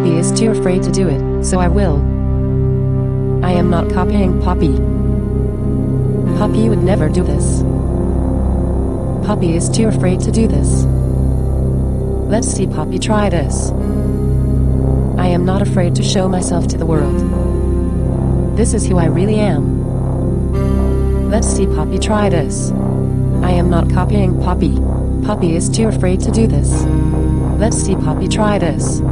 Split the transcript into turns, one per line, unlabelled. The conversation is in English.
Poppy is too afraid to do it, so I will. I am not copying Poppy. Poppy would never do this. Poppy is too afraid to do this. Let's see Poppy try this. I am not afraid to show myself to the world. This is who I really am. Let's see Poppy try this. I am not copying Poppy. Poppy is too afraid to do this. Let's see Poppy try this.